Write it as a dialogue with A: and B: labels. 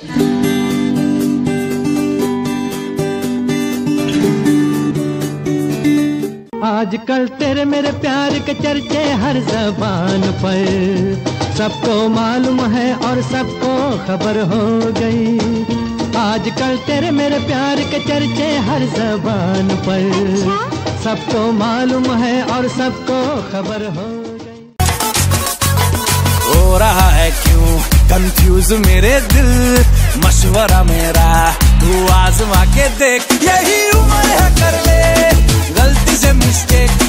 A: आजकल तेरे मेरे प्यार के चर्चे हर जबान पर। सबको मालूम है और सबको खबर हो गई। आजकल तेरे मेरे प्यार के चर्चे हर जबान पर। सबको मालूम है और सबको खबर हो गई।
B: हो रहा है क्यों? महफूज मेरे दिल मशवरा मेरा तू आजमा के देख। यही उम्र है कर ले गलती से मिस्टेक